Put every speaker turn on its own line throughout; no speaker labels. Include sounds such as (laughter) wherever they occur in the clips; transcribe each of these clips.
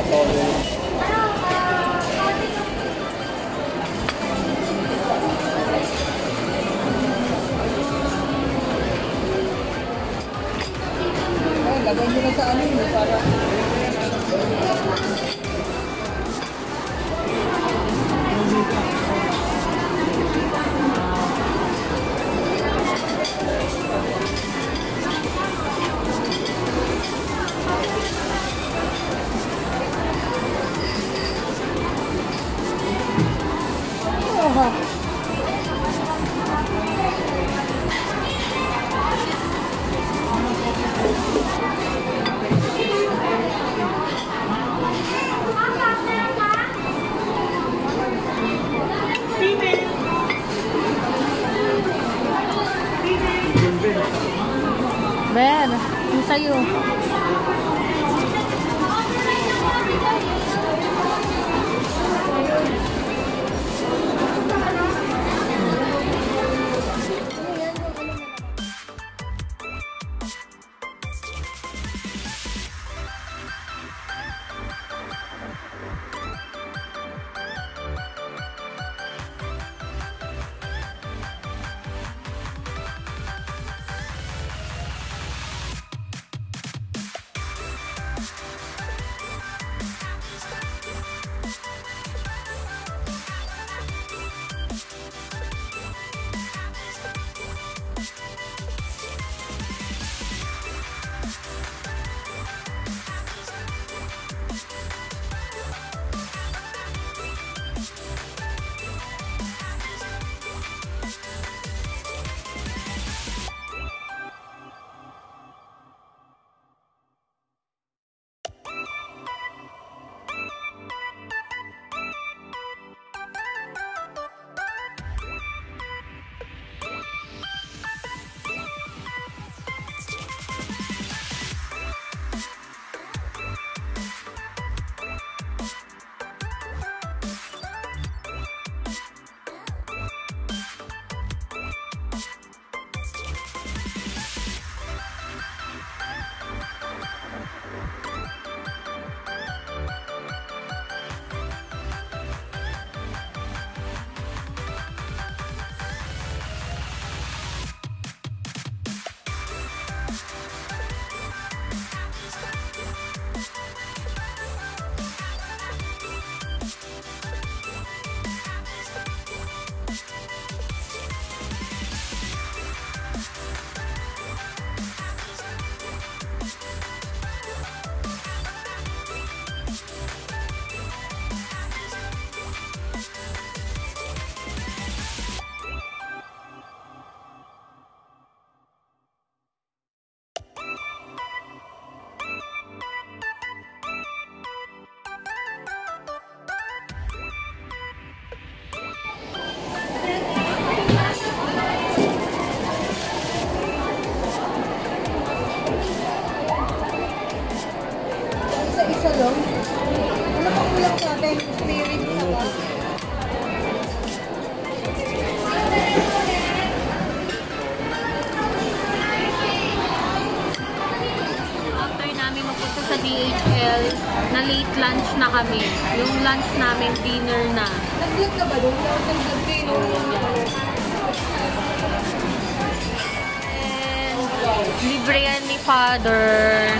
uploaded.
Ben, yung sa'yo. Lunch namin, dinner na.
Nag-vlog ka ba doon? Nag-vlog kayo
And libre yan ni Father.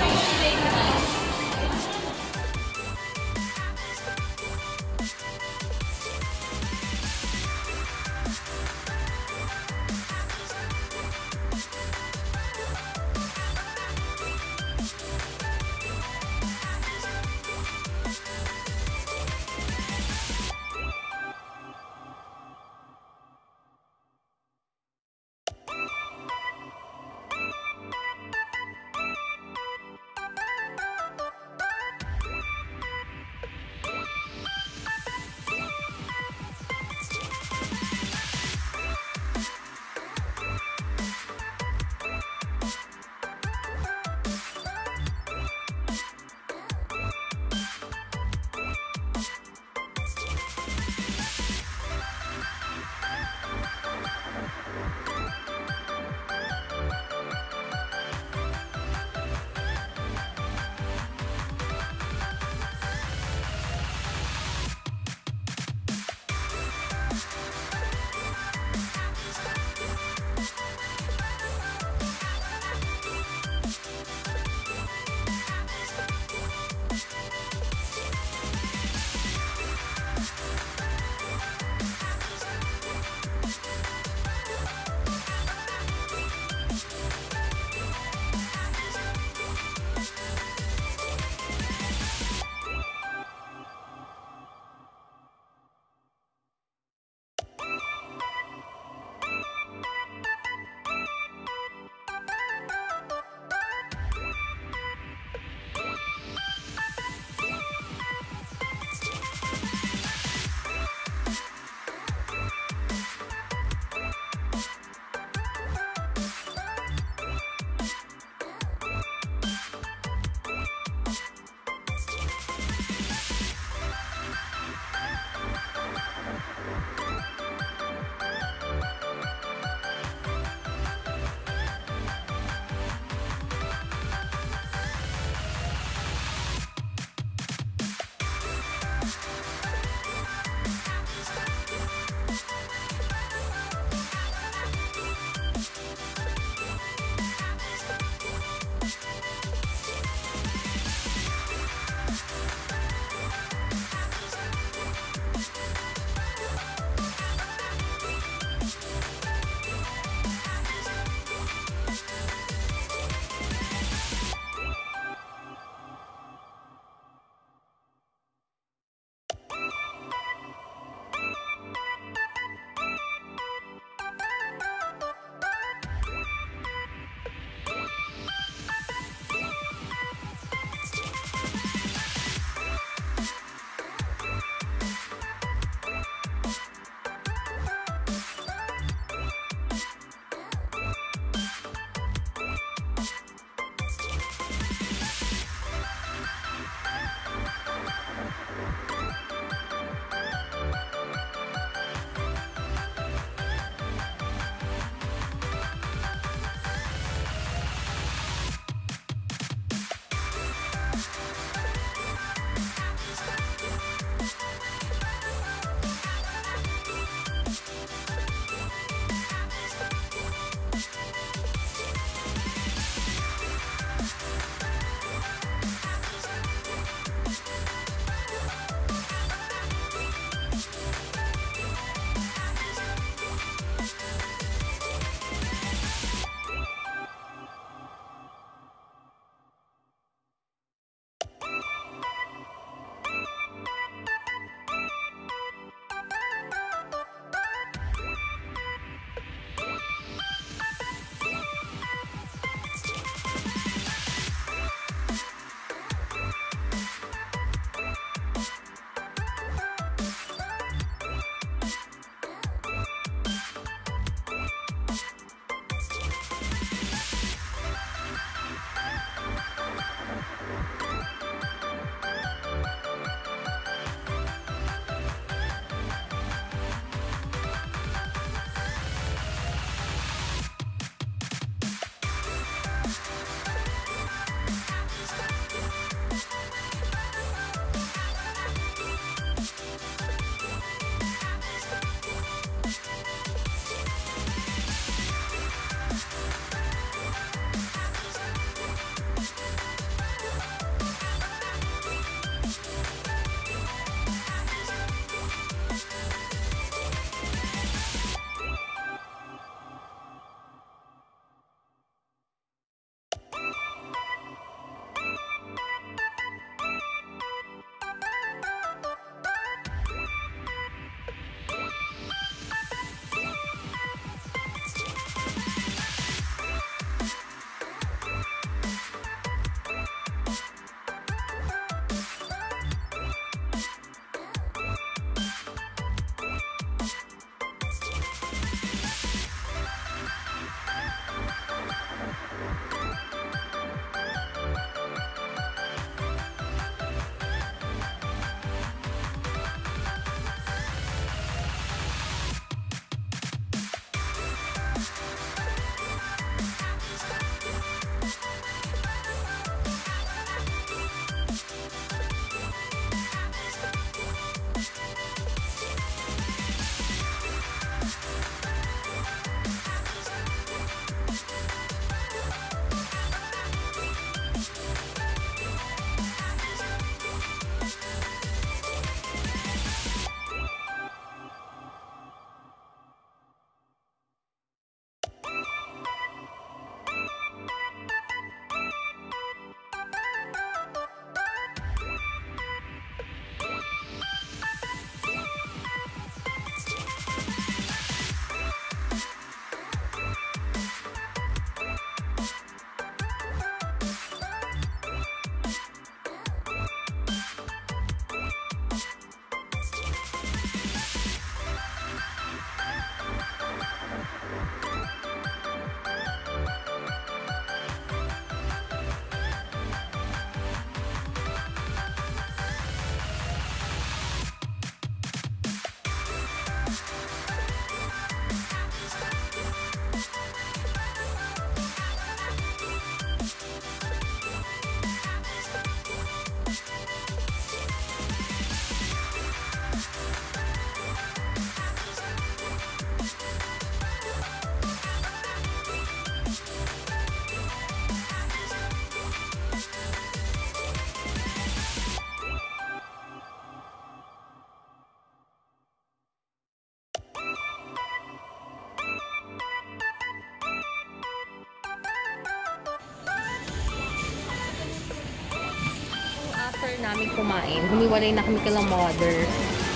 Kumain. Humiwalay na kami kala mother.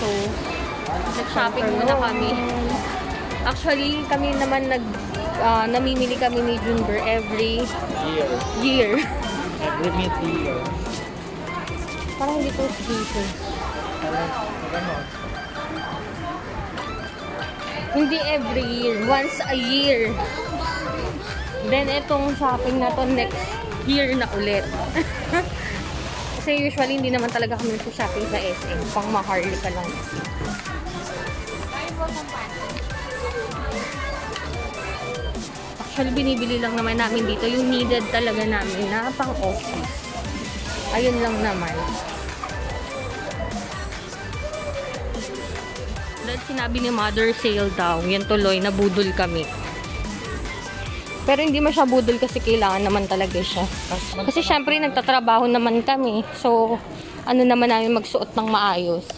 So, nag-shopping muna kami. Actually, kami naman nag ah, namimili kami ni Junber every
Year.
year.
Every mid-year.
Parang hindi to season.
Ganon.
Hindi every year. Once a year. Then, itong shopping na to next year na ulit. (laughs) Kasi usually, hindi naman talaga kami shopping sa SM. Pang maharli ka lang. Actually, binibili lang naman namin dito yung needed talaga namin na pang office. Ayun lang naman. Dahil sinabi ni mother sale daw, yan tuloy, nabudol kami. Pero hindi siya budol kasi kailangan naman talaga siya. Kasi syempre nagtatrabaho naman kami. So, ano naman namin magsuot ng maayos.